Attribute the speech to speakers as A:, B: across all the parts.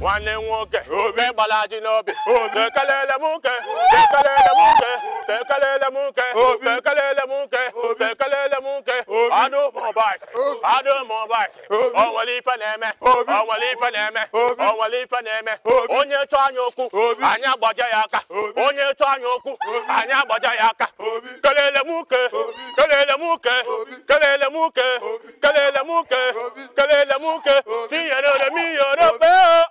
A: Nwanne nwoke
B: Obi.
A: gbara ji n'obi
B: Obi.
A: sekelele m nke sekelele m nke sekelele m nke
B: Obi.
A: sekelele m nke
B: Obi.
A: sekelele m nke adụ mọbaịsị
B: Obi.
A: adụ mọbaịsị
B: Obi.
A: o nwere ife na-eme o nwere ife na-eme o nwere ife na-eme onye chọọ anya okwu anyị agbaja ya aka onye chọọ anya okwu anyị agbaja ya aka kelele m nke kelele m nke kelele m nke kelele m nke kelele m nke si yerere mi yorobe o ah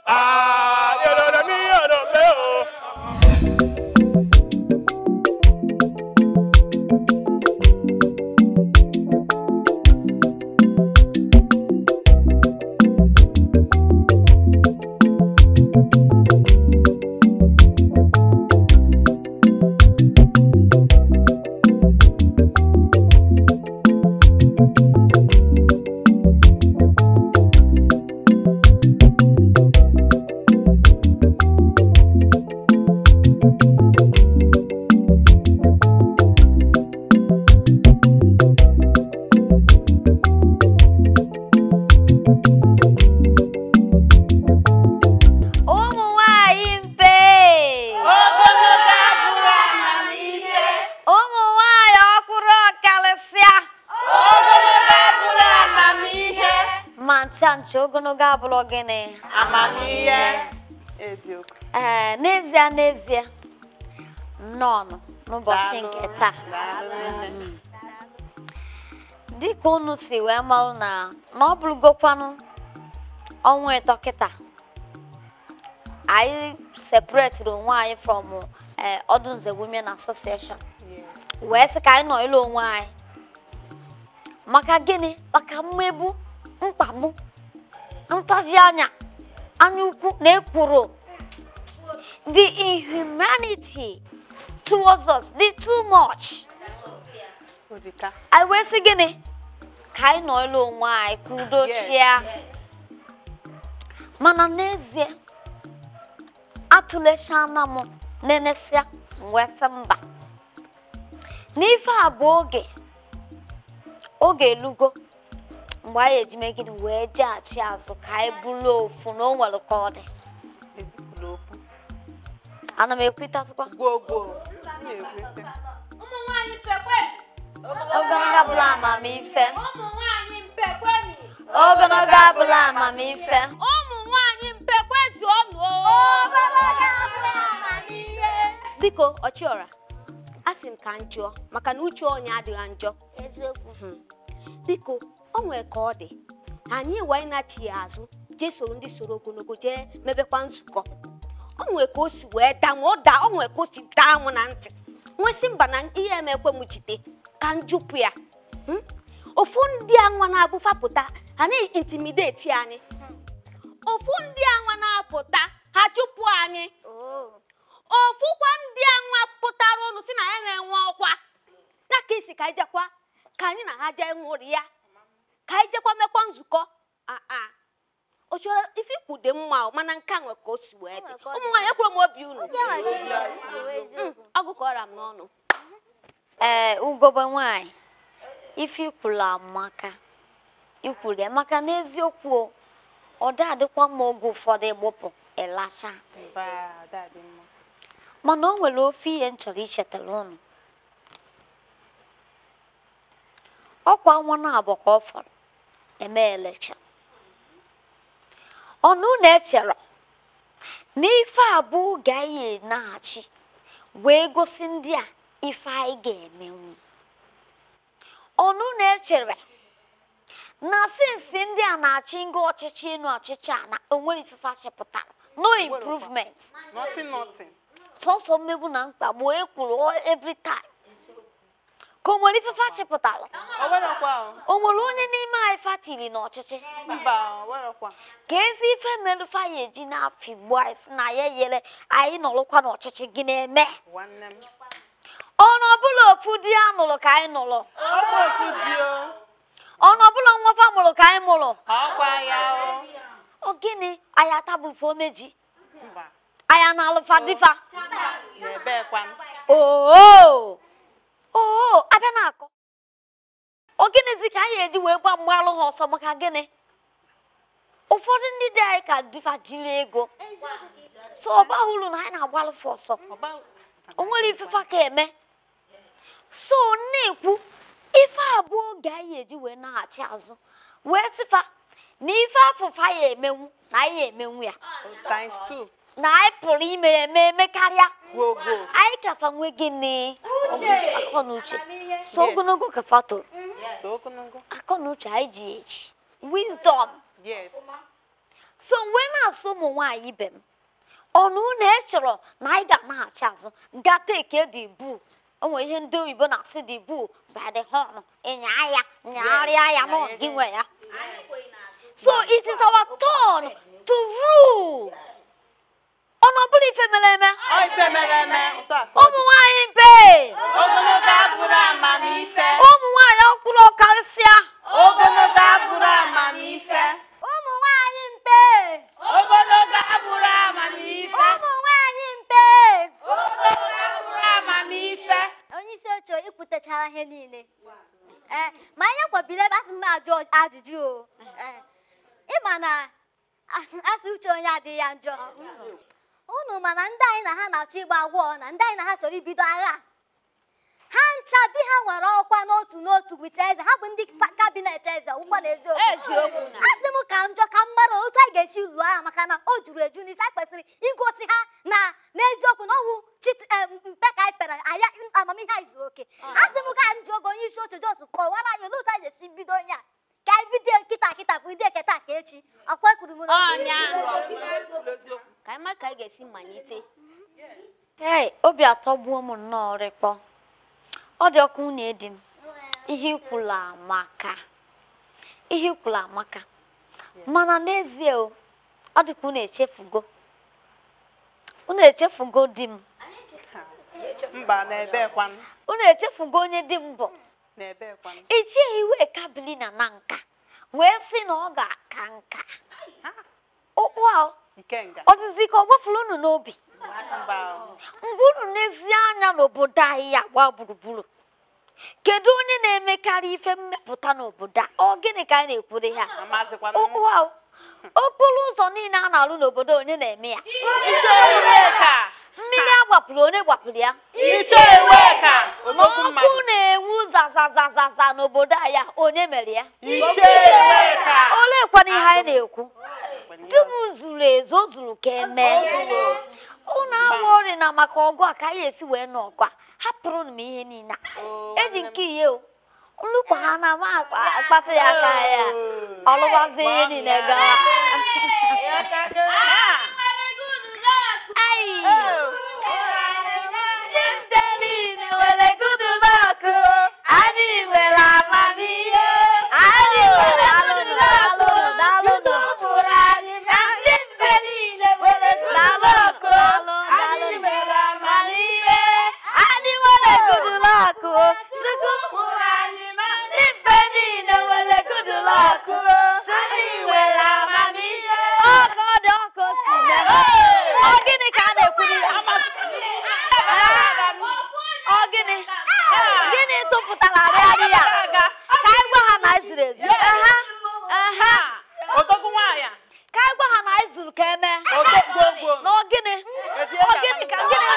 C: gịnị
D: Amamihe. Eziokwu.
C: ee n'ezie n'ezie nnọọnụ n'ụbọchị nke taa
D: nne.
C: dịka unu si wee marụ na na ọ bụrụgokwanụ ọnwa ịtọ kịta anyị separatịrị onwe anyị from Odunze Women Association
D: Yes.
C: wee sị ka anyị nọ ịlụ onwe anyị maka gịnị maka mmegbu mkpagbu ntaji anya anya ukwu na ekworo the inhumanity towards us dị too much. Anyị wee sị gịnị? Ka anyị nọ onwe anyị ka udo chịa. mana n'ezie atụlechana m nenesịa wee sị mba. N'ife a bụ oge oge elugo. Mgbe anyị ejime gịnị wee jeghachi azụ ka anyị bụrụ ofu na o nwere ka ọ dị ana m
E: mpekweni
C: ogologo abụla amamife ogologo abụla amamife
E: ụmụ nwanyị mpekwezu ọnụ
F: biko ọchịọra asị m ka m jụọ maka na uche onye adịghị njọ
C: eziokwu.
F: Biko o nwere ka ọ dị anyị wee nachi ya azụ jee soro ndị soro ogologo jee mebekwa nzukọ. O nwere ka o si wee daa m ọ o nwere ka o si daa m na ntị. Nwesị mba na ihe emekwe m jide ka m jụpụ ya. Hmm? ofu ndị anwa na-abụ ha na-intimideti anyị. Ofu ndị anwa na-apụta ha chụpụ anyị. Ofukwa ndị anwa pụtara ụnụ si na ya na-enwe ọkwa. Ya ka isi ka anyị jekwa ka anyị na ha jee ṅụrị ya ka anyị jekwa mekwa nzukọ. Aa o chọrọ ife ikwu dị mma mana nke a nwe ka o si wee dị. Ụmụ nwaanyị ekwuru m obi unu. Ọgụ ka ọra m n'ọnụ.
C: Ee ugobe nwanyị ife ikwulu amaka ikwulu ya maka n'eziokwu ọ dị adịkwa mma oge ụfọdụ ịgbụpụ ịlacha mana o nwere ofe ihe m chọrọ ichetara unu. Ọkwa ọnwa na-abụ ka ọ fọrọ eme elekshọn ọnụ na-echere na ife abụ oge anyị na-achị wee gosi ndị a ife anyị ga-emenwu ọnụ na-echere na sinsi ndị a na-achị nga ọchịchị ịnụ ọchịchị a na o nwere ifefe achịpụtara no improvement. Sọsọ mmegbu na mkpagbu ekwuru every time. Ka o nwere ifefe achịpụtara
D: O werekwa o.
C: o nwere onye n'ime anyị fatili n'ọchịchị
D: Mba, o werekwa.
C: ka ezi ife mere faya eji n'afọ igbo anyị si na ya yere anyị nọrụkwa n'ọchịchị gị na-eme
D: Nwanne m.
C: ọnụ ọbụla ofu di ya nụrụ ka anyị nụrụ
D: Ọ bụ ofu di o.
C: ọnụ ọbụla nwafa mụrụ ka anyị mụrụ
D: Ọkwa ya o.
C: ọ gịnị anyị atabụlụfe omeji
D: Mba.
C: anyị na-alụfa difa
D: Na-ebekwa.
C: oo oo abịa na-akọ ọ gịnịzi ka anyị eji wee gba mgbe alụ ha ọsọ maka gịnị? Ụfọdụ ndị dị anyị ka difa jiri ego. So ọ baghị uru na anyị na-agbalụfe ọsọ.
D: Ọba
C: o nwere ifefa ka eme. So na-ekwu ife abụọ oge anyị eji wee na-achị azụ. Wee sịfa na ife afụfa ya emenwu na anyị emenwu ya. Na anyị pụrụ ime ya eme eme karịa anyị kafa nwe gịnị akọ na uche so ogologo kafa toro akọ na uche anyị ji eji wisdom.
D: Yes.
C: so mgbe na-asụ ụmụ nwaanyị ibe m ọnụ unu echọrọ na anyị ga na-achị azụ ga teke dị bu o nwere ihe ndị oyibo na-asị dị bu by the horn ịnya ya nyagharịa ya ma ọ gị nwe ya so it is our turn to rule. Ọnụ ọbụla ife mere eme
D: ọ
C: ụmụ
D: abụrụ amamife.
C: Ụmụ nwaanyị ọkwụrụ ọkarịsịa
E: ụmụ nwanyị
D: amamife
E: ụmụ nwanyị onye isi oche ikwutechara ihe niile. Ee ma anyị kwabiri ebe asị m ajụ ajụjụ o. Ee, ịma na asị uche onye adịghị ya njọ. Unu mana ndị anyị na ha na-achọ ịgba agwọ na ndị anyị na ha chọrọ ibido agha ha ncha di ha nwere ọkwa n'otu n'otu wit eze ha bụ ndị kabinet eze ụgbọ na eziokwu
F: na.
E: a sị m ka njọ ka m mara otu anyị ga-esi lụọ agha maka na o juru eju n'isi anyị kwesịrị igosi ha na n'eziokwu na ọwụ chit- em, mpe ka anyị pere amamihe anyị zuru oke a sị m ka njọ oge onye isi oche jos kọwara anyị olee otu anyị ga-esi bido onye a ka bido kịta kịta bụ ndị eketa ka echi akwa ekwuru m.
F: Ọnya. ka ka ga-esi malite
C: Hey, obi atọgbuo m nnọọ rịkpọ ọ dị ọkụ nwunye di m. Ihe ikwula amaka. Ihe ikwula amaka. Mana n'ezie o ọ dịka unu echefugo. Unu echefugo di m. Unu echefugo onye di m bụ.
D: Na-ebe kwanụ
C: echie iwe kabilina na nka wee sị na ọ ga-aka nka.
D: Ikenga
C: ọ dịzi ka ọ gbafuru unu n'obi? Mgbe unu n'ezie anya n'obodo anyị ya gba gburugburu kedu onye na-emekarị ife mmepụta n'obodo a? Ọ gịnị ka anyị na-ekwure ha ahụ okporo ụzọ niile a na-arụ n'obodo onye na-eme ya? Mmiri agbapụrụ onye gbapụrụ ya? N'ọkụ
D: mmadụ.
C: Na-enwu zazazazaza n'obodo anyị onye mere ya? Olekwana ihe anyị na-ekwu? Dum zuru ezu o zuru ka eme unu awa ọrị na maka ọgụ a ka anyị esi wee nụ ọgụ a hapụrụ m ihe niile.
D: Oo,
C: eji nke ihe o. Nnukwu ha na ama akpa- akpata ya aka ya. Ọlụwazi ihe niile gawa Ai! Ndị niile nwere good luck. Anyị nwere amamihe. Anyị nwere alụnụ, alụnụ, alụnụ. Na ndị mbe niile nwere good luck. Alụ, alụ, amamihe. Anyị nwere good luck. Chukwu ndị mbe niile nwere good luck. Tụrụ nwere amamihe. Ọ ka ọ dị ọkụ si mee. Ọ gịnị ka a na-ekwuru ya? Ọ gịnị? Gịnị tụpụtara arịarị ya? Ka anyị Ehe, ehe.
D: odogwu nwaanyị
C: Ka anyị gwa ha na anyị zuru ka eme. Na
D: eji
C: gịnị ka gịnị?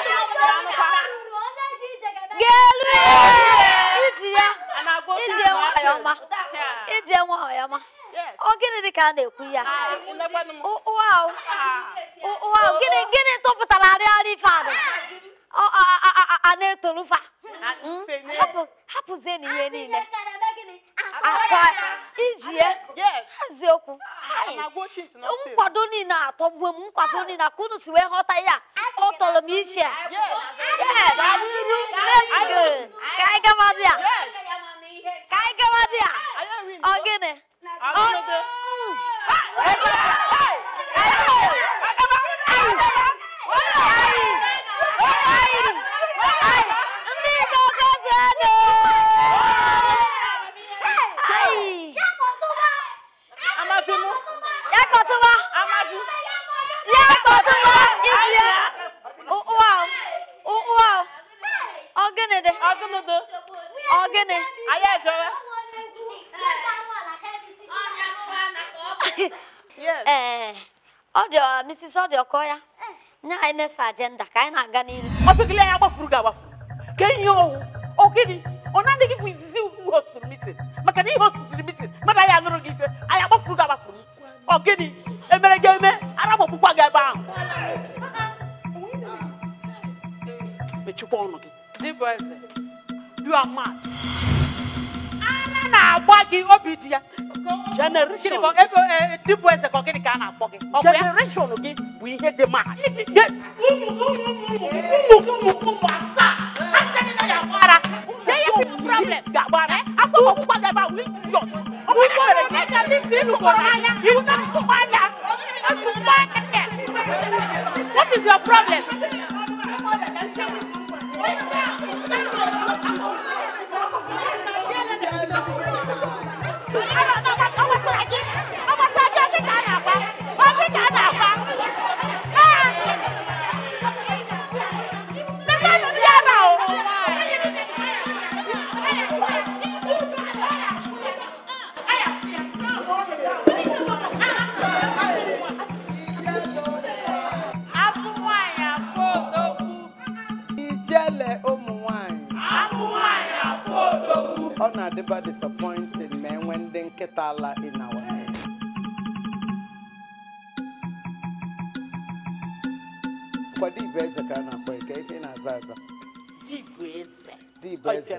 C: Ga-elu ya. Iji ya. Iji
D: anụ
C: nwayọọ
D: afọ.
C: ma.
D: Yeah.
C: Iji nwayọọ ma.
D: Yes.
C: Ọ gịnị dị ka a na-ekwu ya?
D: Ah.
C: Wow. Wow. Gịnị gịnị tụpụtara arịarị ife a dị? Ọ a- a- a- a na-etolu fa.
D: Ah, ife nye.
C: Hapụ hapụzie na ihe niile. Akwa iji ya.
D: Yes.
C: Eziokwu. Nkwado niile atọgbuo m nkwado niile ka unu si wee ghọta ya ọ tọrọ m iche. ka anyị gamadị ya
D: Yes.
C: ka anyị gamadị ya
D: Anyị enweghị
C: ọ
D: ndụ.
C: gịnị
D: Agụnụdị.
C: ndị gogozi ego Ai. ya ya.
D: Yes.
C: ọ- Mrs. ọkọ ya. Nye anyị na-ese agenda ka anyị na-aga n'ihu.
D: Gị ka ihe owu. Ọ na adịghị bụ izizi hostụrụ mitin maka na ihe hostụrụ mitin mmadụ anyị anụrụ gị ife. Anyị agbafuru gị agbafuru. Ogidi emere gị eme? Mechikwa ọnụ gị
B: Dịbụ eze.
D: you are mad ara na-agba gị obi dị ya
B: Gịnị
D: generation
B: bụ ebe e, dịbụ eze ka ọ gịnị ka a na-akpọ gị? Ọ bụ ya?
D: generation gị bụ ihe dị mad Ye- ụmụ ụmụ ụmụ ụmụ ụmụ asaa
B: Achọghị na ya gbara. There you be problem.
D: ga-agbara afọ ọgbụgba gị ebe ahụ idiot
B: Ugboro ole ka ndị ntị rugoro anya?
D: iwu na-afụkwa anya
B: Nsogbu anya. What is your problem?
G: Ọ na-adịba disappointing ma enwe ndị nkịta ala in our kwado ibe eze ka a na-akpọ ka ife ị na-aza aza
D: Dibụ eze.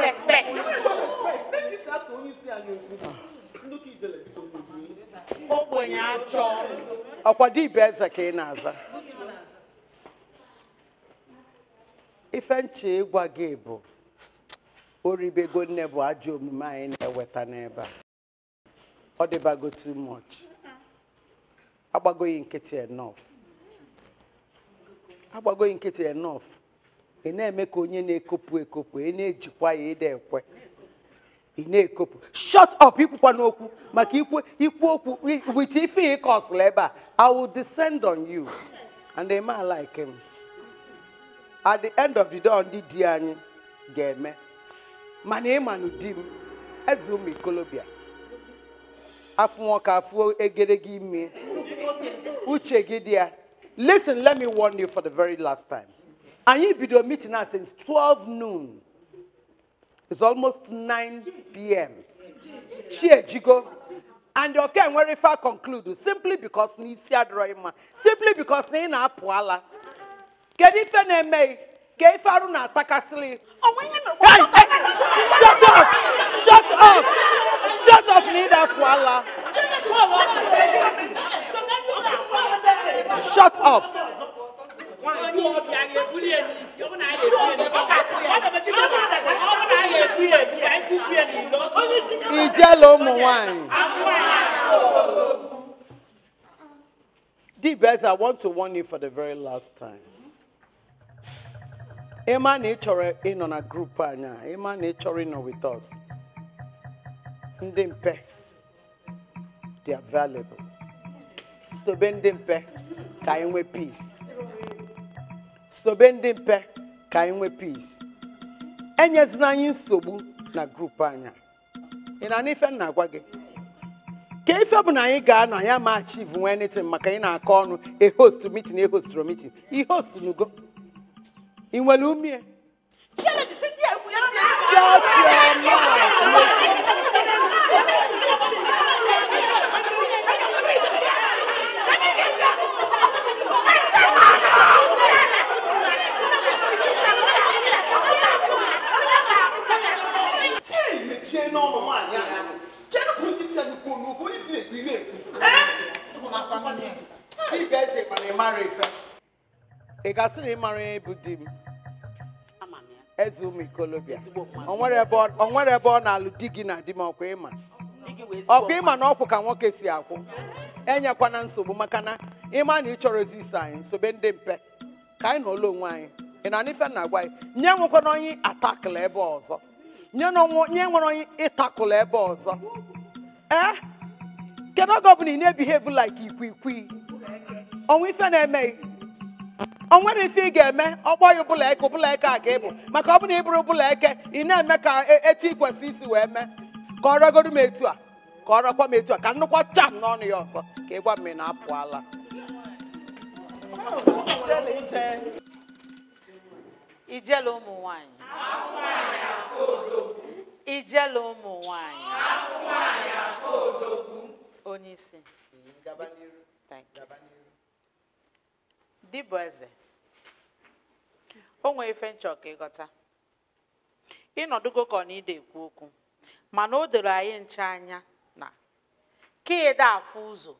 D: Respect. Ogbenye ajọ.
G: eze ka ị na-aza ife nche ịgwa gị bụ oribego nne bụ ajọ omume anyị na-eweta n'ebe a. Ọ dịbago too much. Agbagoghị nkịtị enough. Agbagoghị nkịtị enough. Ị na-eme ka onye na-ekopụ ekopụ ị na-ejikwa ya ịda ekwe. Ị na-ekopụ shut up! Ikwukwa n'okwu. Maka ikwu okwu with ife ị kọsụrụ ebe a i will descend on you and a man like him. At the end of the day ndị di anyị ga-eme mana ịmanụ di m eze ụmụ ikolobịa afụ nwoke listen let me warn you for the very last time. Anyị bido meeting na since 12 noon. It's almost 9 p.m. chi ejigo and oke nwere ife a conclude. Simply because na isi simply because na ị na-apụ kedu ife na-eme ka ife arụ na-atakasịrị Hey, hey, shut up. Shut up. Shut up. Ị na-apụ shut up. Ijele ụmụ nwanyị Dibes, I want to warn you for the very last time. Ịma na ị chọrọ ịnọ na grup anyị a, ịma na ị chọrọ ịnọ with us. Ndị mpe dị available. Sobe ndị mpe ka anyị nwee peace. Sobe ndị mpe ka anyị nwee peace. Enyezina anyị nsogbu na grup anyị a. Ị na-anụ ife m na-agwa gị? ka ife bụ na anyị ga-anọ ya ma achieve anything maka ị na-akọ ọnụ a host meeting a hostro meeting i host nugo ị nwere umie shut your mouth
A: mechie n'ọnụ nwaanyị anya chere ka onye isi anyị kwuo n'okwu onye isi na-ekwu ihe ekwu
G: ibe eze mana ị mara ife ị gasị na ị mara ihe bụ di m
D: ya.
G: eze ụmụ ikolobịa. O nwere ebe ọ- na-alụ di gị na di m ọkwa ịma? Ọkwa ịma na ọkwụ ka nwoke si akwụ. Enyekwana nsogbu maka na ịma na ị chọrọ ezi iso anyị sobe ndị mpe. Ka anyị nọọla onwe anyị. Ị na n'ife na-agwa anyị? Nye nwekwana onye atakụla ebe ọzọ. Nye na onwe- nwere onye ịtakụla ebe ọzọ. Ee kedu oge ọbụla ị na-ebihave like ikwikwii ọnwa ife na-emeghị o nwere ife ị ga-eme ọkpọ ya ụbụla eke ụbụla eke a ka ị bụ. Maka ọ bụ na ị bụrụ ụbụla eke ị na-eme ka e- etu ikwesị isi wee mee. Ka ọ rọgodu m etu a ka ọ rọkwa m etu a ka nnukwu cham n'ọnụ ya ọzọ ka ị gwa m ị na-apụala.
D: Ijele ụmụ nwanyị. Ijele ụmụ nwanyị. Onye isi. Thank you. Di bụ eze. O nwee ife nchọ ka ịghọta. Ịnọdụgo ka ọ na ide ekwu okwu mana o doro anyị nche anya na ka ịda afụ ụzọ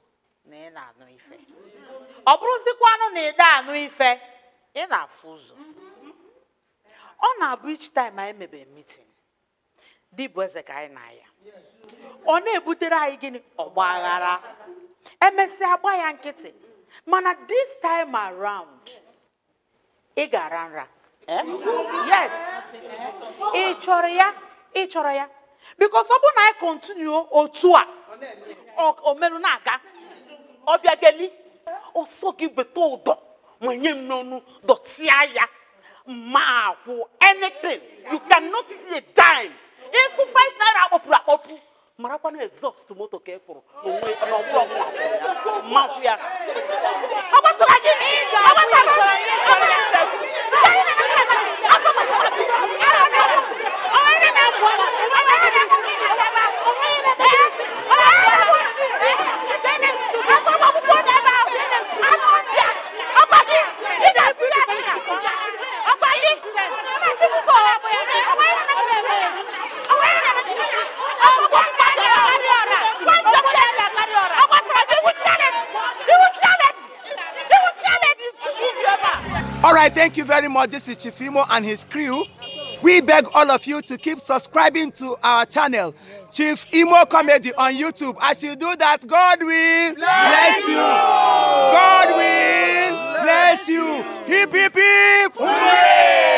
D: na ị na-anụ ife. Ọ bụrụzikwanụ na ịda anụ ife ị na-afụ ụzọ. Ọ na-abụ each time anyị mebe meeting. Di bụ eze ka anyị na-aya ọ na-ebutere anyị gịnị? Ọgba aghara emesịa gba ya nkịtị. Mana this time around ị gara nra. Eh? yes. Ị chọrọ ya? Ị chọrọ ya? Because ọ bụrụ na anyị continue otu a omeru na-aga
H: ọbịa geli ọsọ gị weta ụdọ ma nye m n'ọnụ dọtịa ya ma akwụ anything. You cannot see a dime. Ịfụ 5 naira akpọpụrụ akpọpụ marakwana exhaust moto ka ị fụrụ onwe n'ọgbụrụ ọgwụ ya mmankwụ ya gị
I: right, thank you very much. This is Chifimo and his crew. We beg all of you to keep subscribing to our channel. Chief Imo Comedy on YouTube. As you do that, God will bless, you. God will bless, bless you. Hip, hip, hip. Hooray!